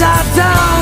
upside down